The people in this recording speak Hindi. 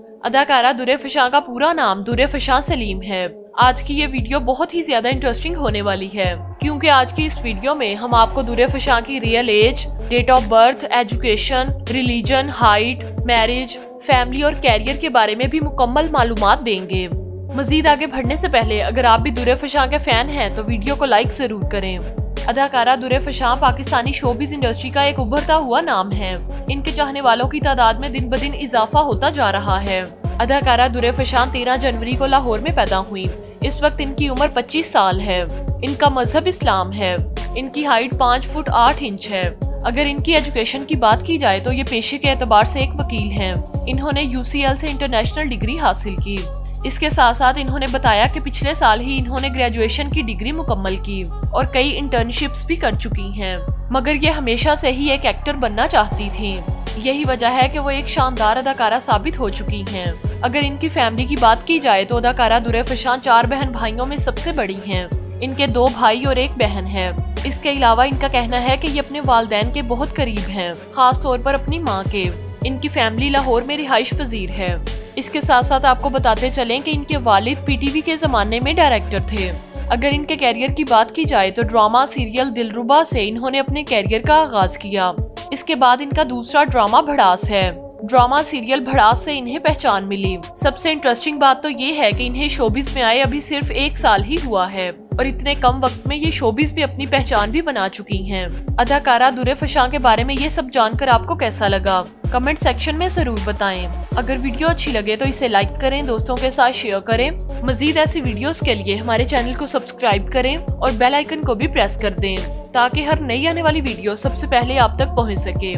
अदाकारा दुरे फशां का पूरा नाम दुरे फशां सलीम है। आज की ये वीडियो बहुत ही ज़्यादा इंटरेस्टिंग होने वाली है, क्योंकि आज की इस वीडियो में हम आपको दुरे फशां की real age date of birth education religion height marriage family और कैरियर के बारे में भी मुकम्मल मालूम देंगे। मजीद आगे बढ़ने से पहले अगर आप भी दुरे फशां के फ़ैन हैं तो वीडियो को लाइक ज़रूर करें। अदाकारा दुरे फशां पाकिस्तानी शोबिस इंडस्ट्री का एक उभरता हुआ नाम है। इनके चाहने वालों की तादाद में दिन ब दिन इजाफा होता जा रहा है। अदाकारा दुरे फशां तेरह जनवरी को लाहौर में पैदा हुई। इस वक्त इनकी उम्र 25 साल है। इनका मज़हब इस्लाम है। इनकी हाइट पाँच फुट आठ इंच है। अगर इनकी एजुकेशन की बात की जाए तो ये पेशे के एतबार से एक वकील हैं। इन्होंने यूसीएल से इंटरनेशनल डिग्री हासिल की। इसके साथ साथ इन्होंने बताया कि पिछले साल ही इन्होंने ग्रेजुएशन की डिग्री मुकम्मल की और कई इंटर्नशिप्स भी कर चुकी हैं। मगर ये हमेशा से ही एक एक्टर बनना चाहती थी। यही वजह है कि वो एक शानदार अदाकारा साबित हो चुकी हैं। अगर इनकी फैमिली की बात की जाए तो अदाकारा दुरे फशान चार बहन भाइयों में सबसे बड़ी हैं। इनके दो भाई और एक बहन है। इसके अलावा इनका कहना है कि ये अपने वालदेन के बहुत करीब हैं खास तौर पर अपनी माँ के। इनकी फैमिली लाहौर में रिहाइश पजीर है। इसके साथ साथ आपको बताते चलें कि इनके वालिद पीटीवी के ज़माने में डायरेक्टर थे। अगर इनके कैरियर की बात की जाए तो ड्रामा सीरियल दिलरुबा से इन्होंने अपने कैरियर का आगाज़ किया। इसके बाद इनका दूसरा ड्रामा भड़ास है। ड्रामा सीरियल भड़ास से इन्हें पहचान मिली। सबसे इंटरेस्टिंग बात तो ये है कि इन्हें शोबिस में आए अभी सिर्फ़ एक साल ही हुआ है। और इतने कम वक्त में ये शोबीज भी अपनी पहचान भी बना चुकी हैं। अदाकारा दुरे फशां के बारे में ये सब जानकर आपको कैसा लगा? कमेंट सेक्शन में ज़रूर बताएँ। अगर वीडियो अच्छी लगे तो इसे लाइक करें, दोस्तों के साथ शेयर करें। मजीद ऐसी वीडियोस के लिए हमारे चैनल को सब्सक्राइब करें और बेल आइकन को भी प्रेस कर दें, ताकि हर नई आने वाली वीडियो सबसे पहले आप तक पहुँच सके।